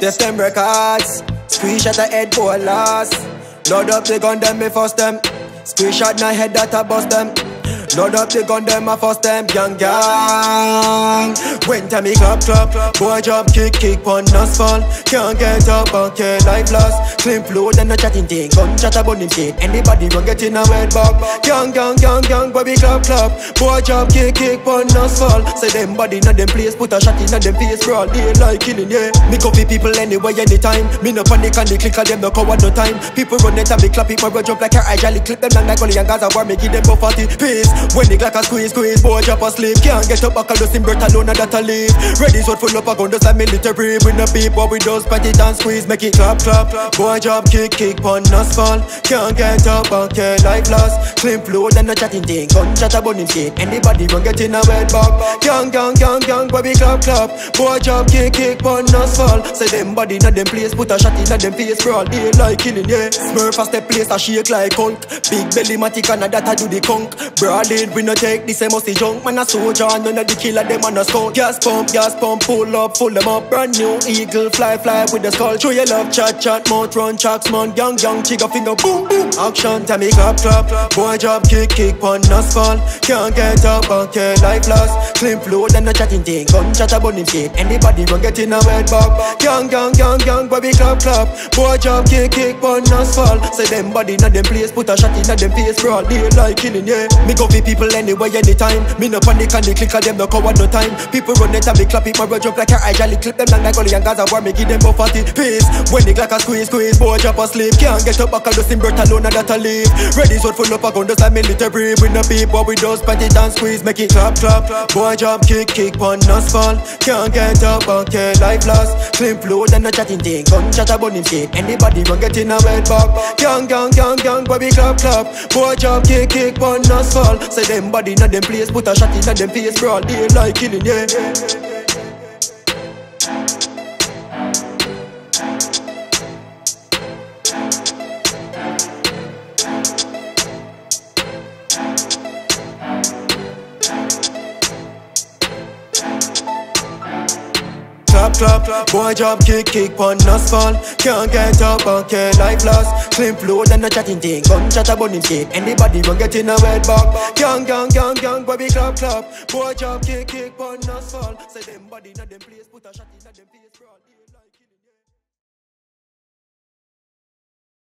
This them records, screenshot a head for loss. Load up the gun, them me first them. Screenshot my head that I bust them. Load up the gun, them I first them, gang gang. When time me clap clap, boy job kick kick pon asphalt. Can't get up, okay, life lost. Clean flow, then no chatting thing. Gun chat about him shit. Anybody run get in a wet bag. Gang gang gang gang, boy we clap clap. Boy job kick kick pon asphalt. Say them body not them place, put a shot in them face, bro. They like killing, yeah. Me copy people anywhere, anytime. Me no panic and the click of them no coward no time. People run it and me clap it, my jump like a jolly clip them long like young guys are war, me give them go 40 piece. When the Glock a squeeze, squeeze, boy drop asleep. Can't get up and just in birth alone and that a leave. Ready sort full up a gun just like military. With no beep, but we just pat it and squeeze, make it clap clap. Boy job kick kick pon asphalt. Can't get up, okay, life lost. Clean flow, then no chatting thing. Gun chat about him shit. Anybody run get in a wet bag. Gang gang gang gang, boy we clap clap. Boy job kick kick pon asphalt. Say them body not them place, put a shot in them face, bro. They like killing, yeah. Smurf a step place a shake like conk. Big belly matic and a that a do the conk. Broadhead we no take this, I must be junk. Man a soldier, none of the killer them on a skunk. Gas pump, gas pump, pull up, pull them up. Brand new eagle, fly fly with the skull. Show your love, chat chat, mouth run, tracks man, young young, chica finger, boom boom. Action, time me clap clap. Boy job, kick kick, pon asphalt. Can't get up, okay, life lost. Clean flow, then no chatting thing. Gun chat about him shit. Anybody run get in a wet bag. Gang gang gang gang, we clap clap. Boy job, kick kick, pon asphalt. Say them body not them place, put a shot in them face, bro. They like killing, yeah. Me go for people anywhere, anytime. Me no panic and they click them no coward no time. People run it and me clap it, my bro jump like a I jolly clip them long like young guys are war. Me give them go 40 piece. When the Glock a squeeze, squeeze, boy drop asleep. Can't get up back and just birth alone and that a leave. Ready sort full up a gun just like military. With no beep, but we just it and squeeze, make it clap clap. Boy jump kick kick pon asphalt. Can't get up, okay, life lost. Clean flow, then no chatting thing. Gun chat about him. Anybody run get in a red bag. Gang gang gang gang, boy we clap clap. Boy jump kick kick pon fall Say them body not them place, put a shot in them face, bro. They like killing, yeah. Clap clap Boy job kick kick pon asphalt. Can't get up okay life lost. Clean flow then no chatting thing. Chat about him shit. Anybody run get in a wet bag Gang gang gang gang boy we clap clap. Boy job kick kick pon asphalt. Say them body not them place Put a shot in them face